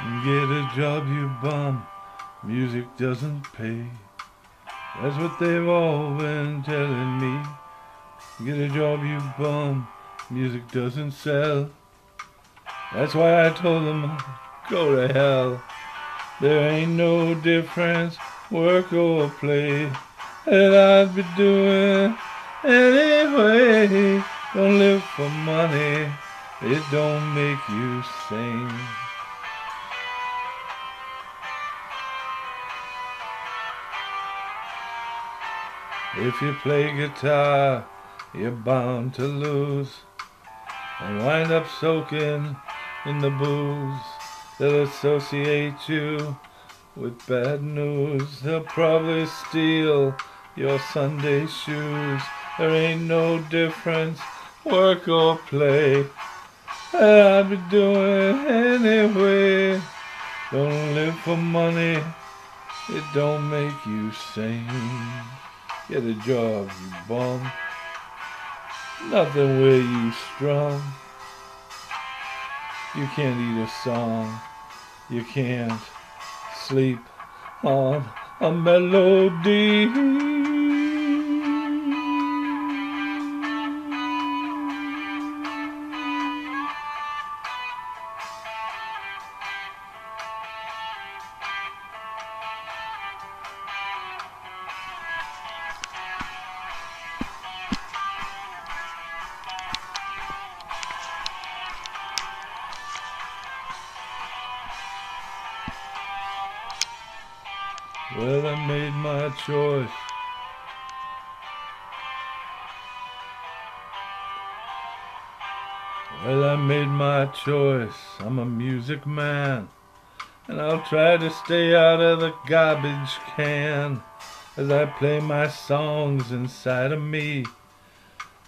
Get a job, you bum. Music doesn't pay. That's what they've all been telling me. Get a job, you bum. Music doesn't sell. That's why I told them, go to hell. There ain't no difference, work or play, that I'd be doing anyway. Don't live for money, it don't make you sing. If you play guitar, you're bound to lose and wind up soaking in the booze. They'll associate you with bad news. They'll probably steal your Sunday shoes. There ain't no difference, work or play. I'd be doing anyway. Don't live for money, it don't make you sane. Get a job, you bum. Nothing where you strong. You can't eat a song. You can't sleep on a melody. Well, I made my choice. Well, I made my choice. I'm a music man. And I'll try to stay out of the garbage can as I play my songs inside of me.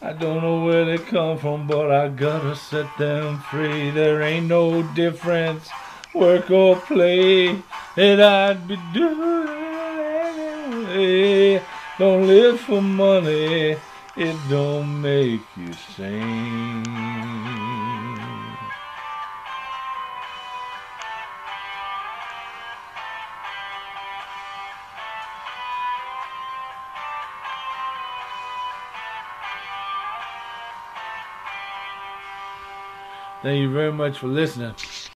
I don't know where they come from, but I gotta set them free. There ain't no difference, work or play, and I'd be doing it anyway. Don't live for money, it don't make you sane. Thank you very much for listening.